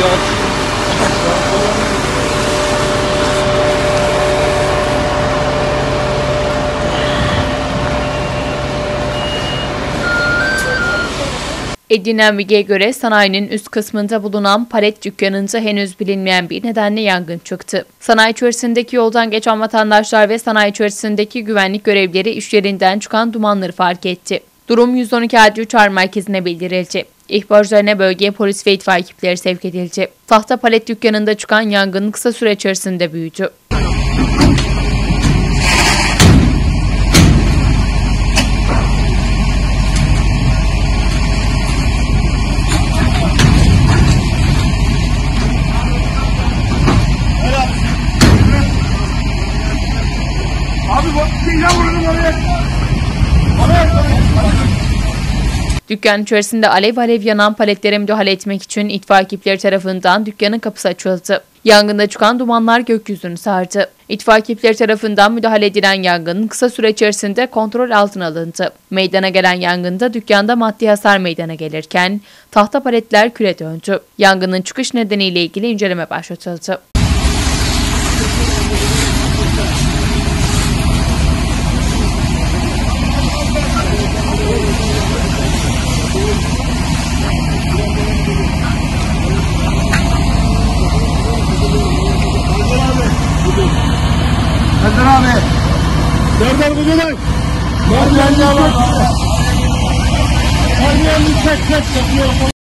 yağış. Edinen bilgiye göre sanayinin üst kısmında bulunan palet dükkanında henüz bilinmeyen bir nedenle yangın çıktı. Sanayi içerisindeki yoldan geçen vatandaşlar ve sanayi içerisindeki güvenlik görevlileri işlerinden çıkan dumanları fark etti. Durum 112 Adli Uçar Merkezi'ne bildirildi. İhbar üzerine bölgeye polis ve itfaiye ekipleri sevk edildi. Tahta palet dükkanında çıkan yangın kısa süre içerisinde büyüdü. Abi bak vurdum oraya. Oraya Dükkan içerisinde alev alev yanan paletlere müdahale etmek için itfaiye ekipleri tarafından dükkanın kapısı açıldı. Yangında çıkan dumanlar gökyüzünü sardı. İtfaiye ekipleri tarafından müdahale edilen yangın kısa süre içerisinde kontrol altına alındı. Meydana gelen yangında dükkanda maddi hasar meydana gelirken tahta paletler küre döndü. Yangının çıkış nedeniyle ilgili inceleme başlatıldı. Hazır abi. Bu kadar? Nereden yalan? Nereden çek çek çekiyor.